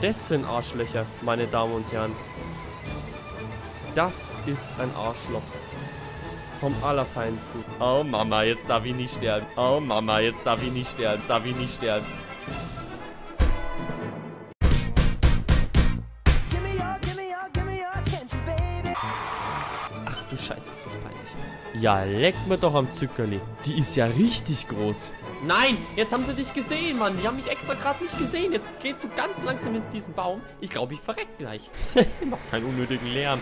Das sind Arschlöcher, meine Damen und Herren. Das ist ein Arschloch. Vom Allerfeinsten. Oh Mama, jetzt darf ich nicht sterben. Oh Mama, jetzt darf ich nicht sterben. Jetzt darf ich nicht sterben. Ach du Scheiße, ist das peinlich. Ja, leck mir doch am Zückerli. Die ist ja richtig groß. Nein, jetzt haben sie dich gesehen, Mann. Die haben mich extra gerade nicht gesehen. Jetzt gehst du ganz langsam hinter diesen Baum. Ich glaube, ich verreck gleich. Mach keinen unnötigen Lärm.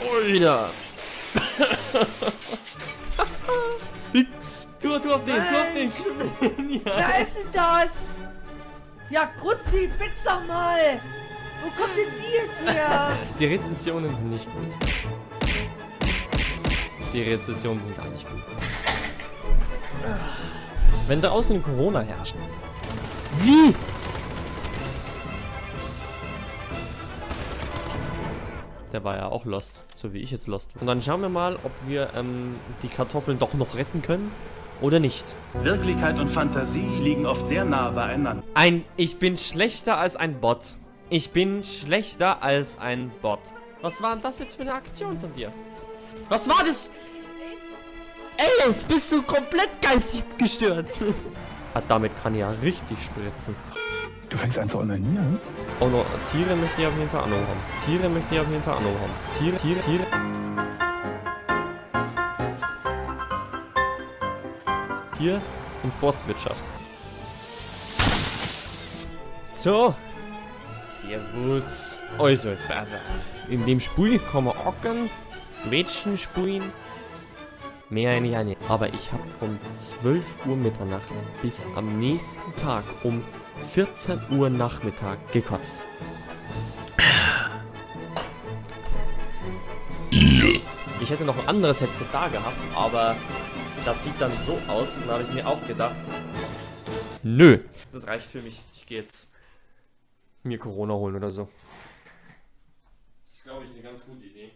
Alter. tu, tu auf den, tu auf den. ja. Wer ist denn das? Ja, Krutzi, fix doch mal. Wo kommt denn die jetzt her? Die Rezessionen sind nicht gut. Die Rezessionen sind gar nicht gut. Wenn draußen Corona herrscht. Wie? Der war ja auch lost, so wie ich jetzt lost. Und dann schauen wir mal, ob wir ähm, die Kartoffeln doch noch retten können oder nicht. Wirklichkeit und Fantasie liegen oft sehr nah beieinander. Ein, ich bin schlechter als ein Bot. Ich bin schlechter als ein Bot. Was war denn das jetzt für eine Aktion von dir? Was war das? Ey, jetzt bist du komplett geistig gestört. ah, damit kann ich ja richtig spritzen. Du fängst an zu onanieren? Oh no, Tiere möchte ich auf jeden Fall auch noch haben. Tiere möchte ich auf jeden Fall auch noch haben. Tiere, Tiere, Tiere. Tier- und Forstwirtschaft. So. Servus. Also, jetzt besser. In dem Spiel kann man ackern, quetschen, spulen. Mehr auch nicht. Aber ich habe von 12 Uhr mitternachts bis am nächsten Tag um 14 Uhr Nachmittag gekotzt. Ich hätte noch ein anderes Headset da gehabt, aber das sieht dann so aus. Und da habe ich mir auch gedacht, nö, das reicht für mich. Ich gehe jetzt mir Corona holen oder so. Das ist, glaube ich, eine ganz gute Idee.